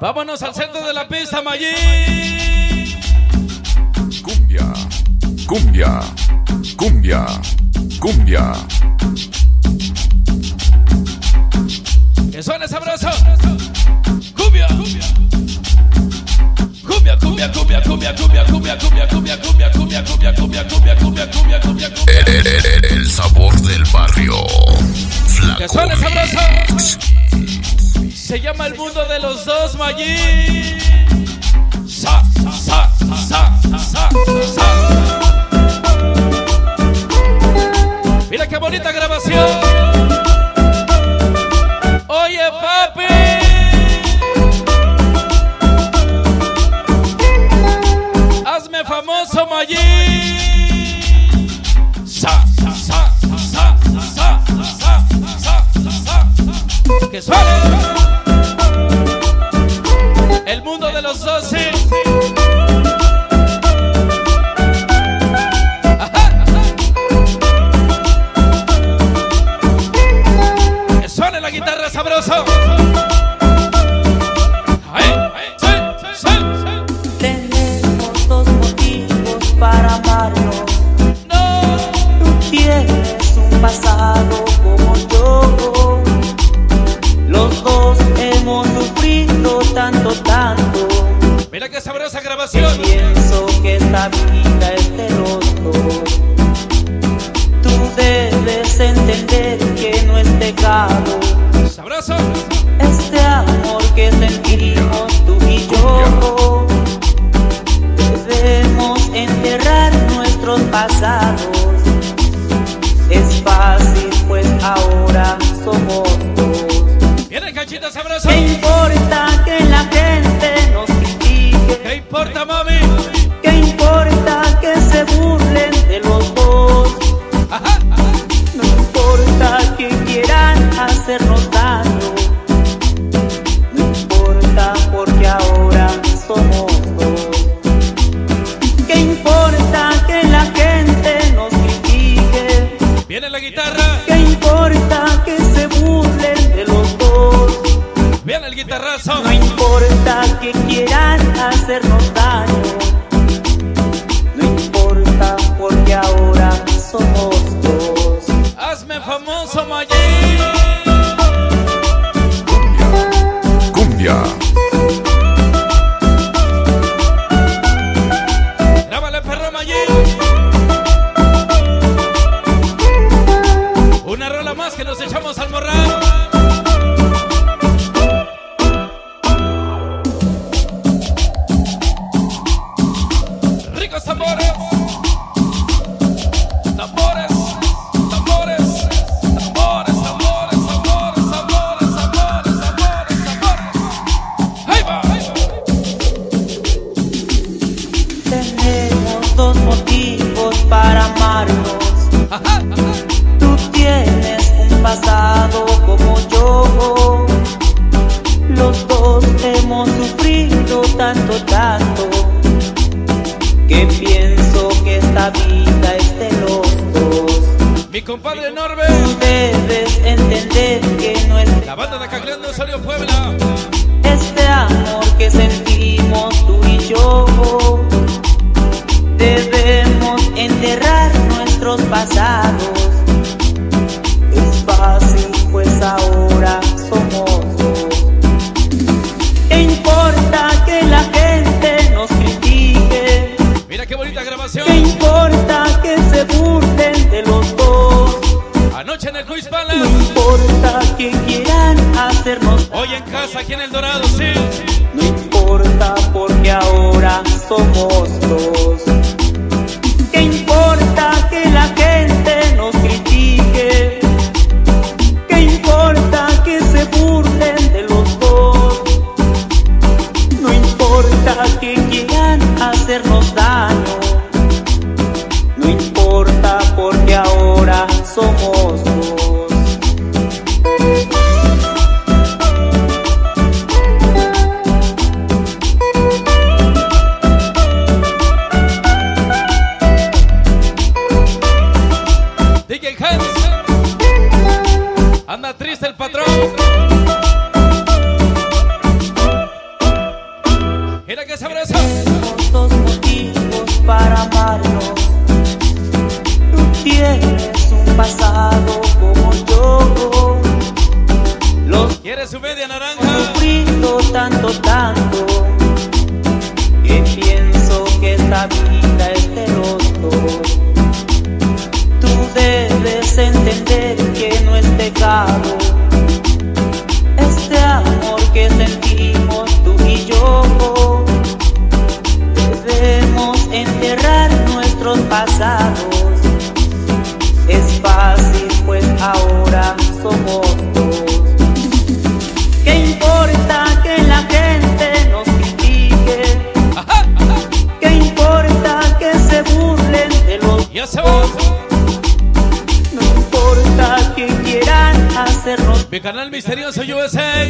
Vámonos al centro de la pista, Mayín. Cumbia, cumbia, cumbia, cumbia. Que suene sabroso. Cumbia. Cumbia, cumbia, cumbia, cumbia, cumbia, cumbia, cumbia, cumbia, cumbia, cumbia, cumbia, cumbia, cumbia, cumbia, cumbia, cumbia, cumbia. El, el- sabor del barrio. Que Flaco suene sabroso. Se llama el mundo de los dos, Mayín. Sa, sa, sa, sa, sa. Mira los dos, sí. Ajá, ajá. Que suene la guitarra sabroso. Tenemos dos motivos para amarnos. No. Tú tienes un pasado como yo. Los dos hemos sufrido tanto. Sabrosa grabación. Pienso que esta vida es de los dos. Tú debes entender que no es pecado. Sabroso. Este amor que sentimos tú y yo Debemos enterrar nuestros pasados esta vida es de los dos. Mi compadre Tú Norbert, debes entender que no es la banda de Caclán de Osorio Puebla. este amor que sentimos tú y yo. Debemos enterrar nuestros pasados. Casa, aquí en El Dorado, sí. No importa porque ahora somos dos. ¿Qué importa que la gente nos critique? ¿Qué importa que se burlen de los dos? No importa que quieran hacernos daño. No importa porque ahora somos dos. ¿Quieres su media naranja? Sufrido tanto, tanto, que pienso que vida Mi canal misterioso USA.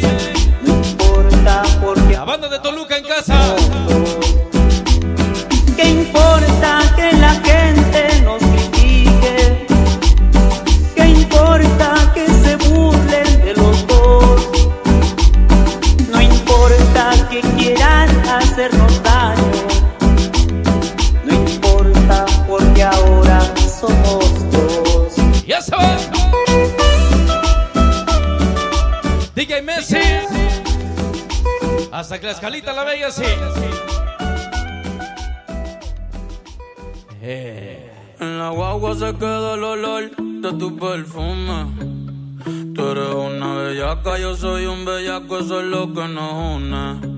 No importa porque La banda de Toluca en casa. Hasta que la escalita la bella sí. Eh. En la guagua se queda el olor de tu perfume. Tú eres una bellaca, yo soy un bellaco, eso es lo que nos une.